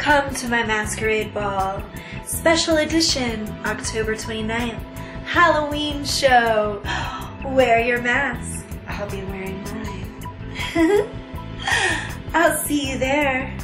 Come to my masquerade ball. Special edition, October 29th. Halloween show. Wear your mask. I'll be wearing mine. I'll see you there.